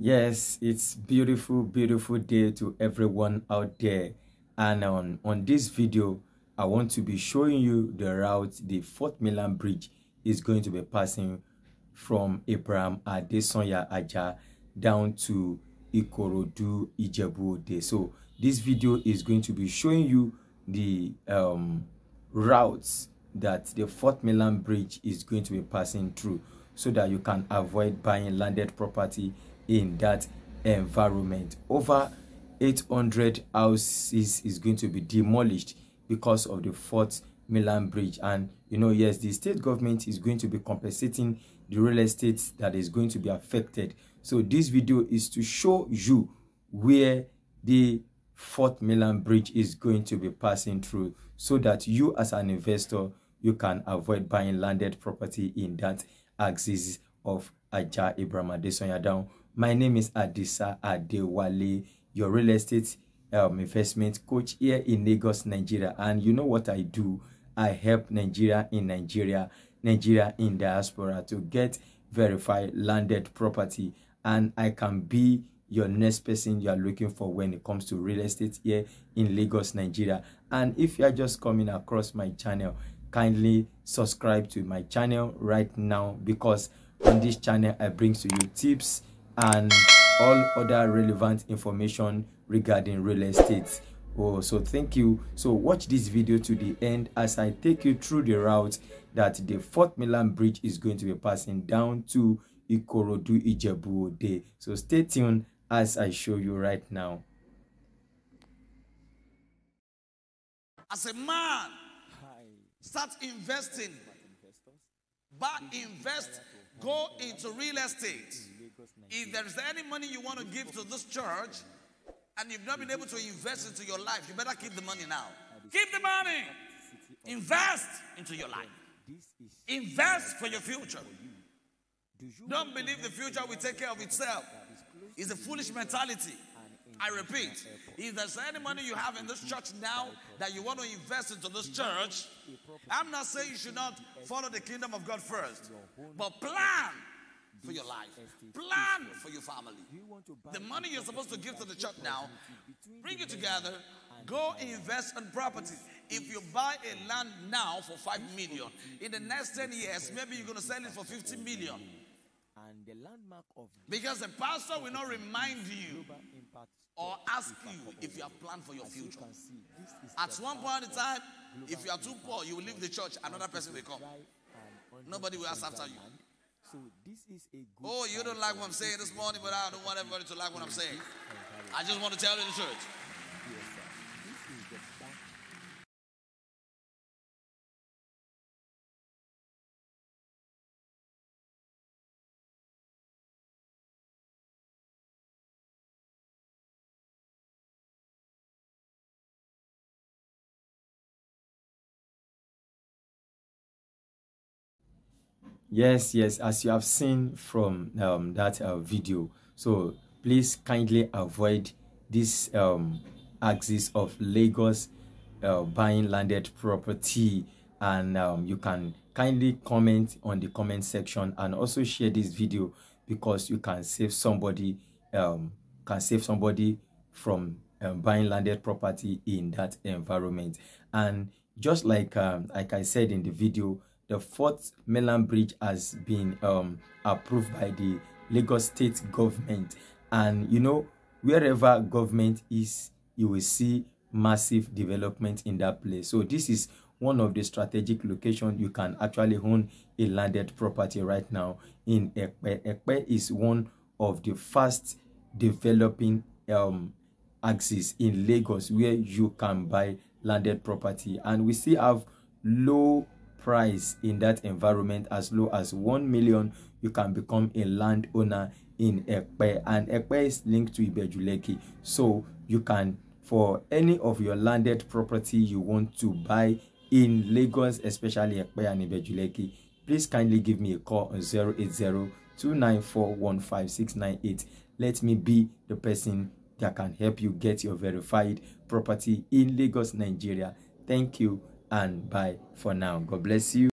Yes, it's beautiful, beautiful day to everyone out there. And on, on this video, I want to be showing you the route the Fourth Mainland Bridge is going to be passing from Abraham Adesanya Ajah down to Ikorodu Ijebu So this video is going to be showing you the um, routes that the Fourth Mainland Bridge is going to be passing through so that you can avoid buying landed property in that environment. Over 800 houses is going to be demolished because of the Fort Milan Bridge. And, you know, yes, the state government is going to be compensating the real estate that is going to be affected. So this video is to show you where the Fort Milan Bridge is going to be passing through so that you as an investor, you can avoid buying landed property in that axis of Aja Ibrahim Adesanya down my name is Adisa Adewale, your real estate um, investment coach here in Lagos, Nigeria. And you know what I do? I help Nigeria in Nigeria, Nigeria in diaspora to get verified landed property. And I can be your next person you are looking for when it comes to real estate here in Lagos, Nigeria. And if you are just coming across my channel, kindly subscribe to my channel right now because on this channel I bring to you tips and all other relevant information regarding real estate. Oh so thank you. So watch this video to the end as i take you through the route that the fort milan bridge is going to be passing down to ikorodu ijebu ode. So stay tuned as i show you right now. As a man start investing but invest go into real estate if there is any money you want to give to this church and you've not been able to invest into your life, you better keep the money now. Keep the money. Invest into your life. Invest for your future. Don't believe the future will take care of itself. It's a foolish mentality. I repeat, if there's any money you have in this church now that you want to invest into this church, I'm not saying you should not follow the kingdom of God first, but plan for your life. Plan for your family. The money you're supposed to give to the church now, bring it together, go invest in property. If you buy a land now for 5 million, in the next 10 years, maybe you're going to sell it for 50 million. And the landmark of Because the pastor will not remind you or ask you if you have planned for your future. At one point in time, if you are too poor, you will leave the church, another person will come. Nobody will ask after you. So this is a good Oh, you don't like what I'm saying this morning, but I don't want everybody to like what I'm saying. I just want to tell you the truth. yes yes yes, as you have seen from um, that uh, video. So please kindly avoid this um, axis of lagos uh, buying landed property. And um, you can kindly comment on the comment section and also share this video because you can save somebody um, can save somebody from um, buying landed property in that environment. And just like um, like i said in the video the Fort Milan Bridge has been um, approved by the Lagos state government. And you know, wherever government is, you will see massive development in that place. So this is one of the strategic locations you can actually own a landed property right now in Ekpe. Ekpe is one of the fast developing um, axis in Lagos where you can buy landed property. And we still have low price in that environment as low as 1 million you can become a landowner in Ekpe and Ekpe is linked to Ibejuleki so you can for any of your landed property you want to buy in Lagos especially Ekpe and Ibejuleki please kindly give me a call on 080 294 let me be the person that can help you get your verified property in Lagos Nigeria. Thank you and bye for now. God bless you.